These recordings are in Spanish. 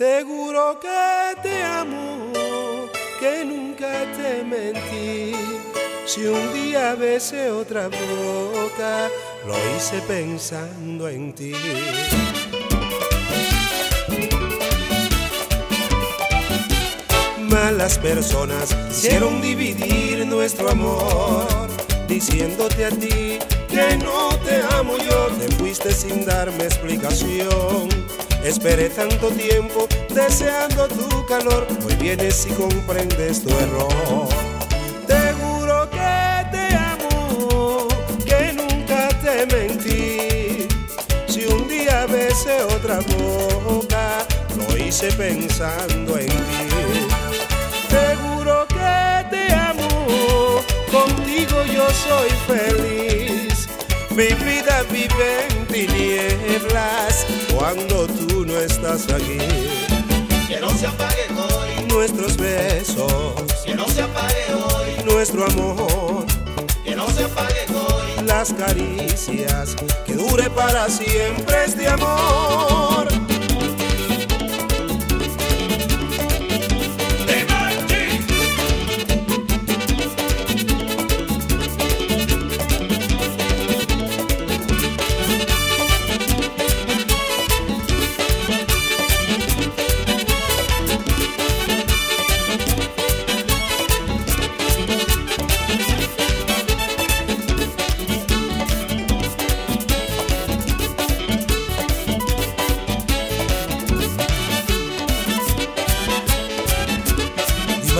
Te juro que te amo, que nunca te mentí. Si un día besé otra boca, lo hice pensando en ti. Malas personas hicieron dividir nuestro amor, diciéndote a ti que no te amo yo, te fuiste sin darme explicación. Esperé tanto tiempo deseando tu calor, hoy vienes y comprendes tu error. Te juro que te amo, que nunca te mentí. Si un día besé otra boca, lo hice pensando en ti. Te juro que te amo, contigo yo soy feliz. Mi vida vive tinieblas cuando tú no estás aquí. Que no se apague hoy, Nuestros besos, que no se apague hoy, nuestro amor, que no se apague hoy. las caricias, que dure para siempre este amor.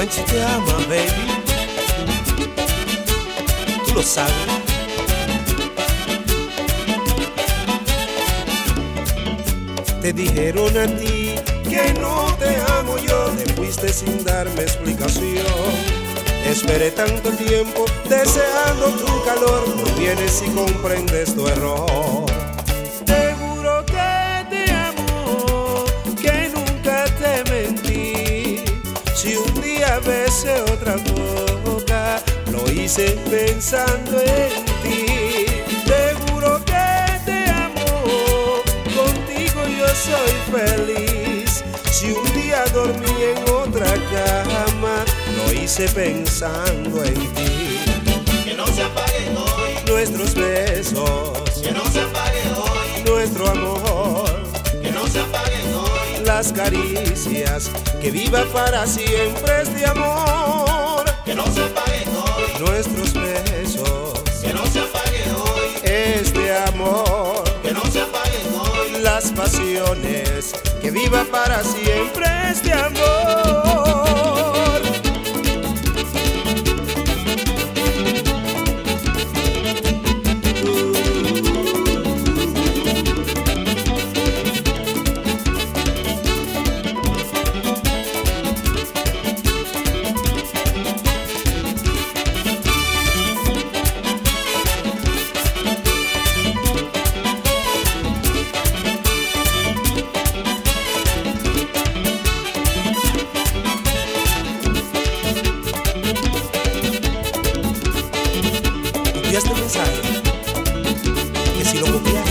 Dimanche te ama, baby. Tú lo sabes. Te dijeron a ti que no te amo yo, te fuiste sin darme explicación. Esperé tanto tiempo deseando tu calor, no vienes y comprendes tu error. Te juro que te amo, que nunca te mentí. Si día besé otra boca, lo hice pensando en ti. Te juro que te amo, contigo yo soy feliz. Si un día dormí en otra cama, lo hice pensando en ti. Que no se apague hoy, Nuestros besos, que no se apague hoy, nuestro amor. Las caricias, que viva para siempre este amor. que no se apague hoy, Nuestros besos, que no se apague hoy, este amor, que no se apague hoy. las pasiones, que viva para siempre este amor. 你的眼睛。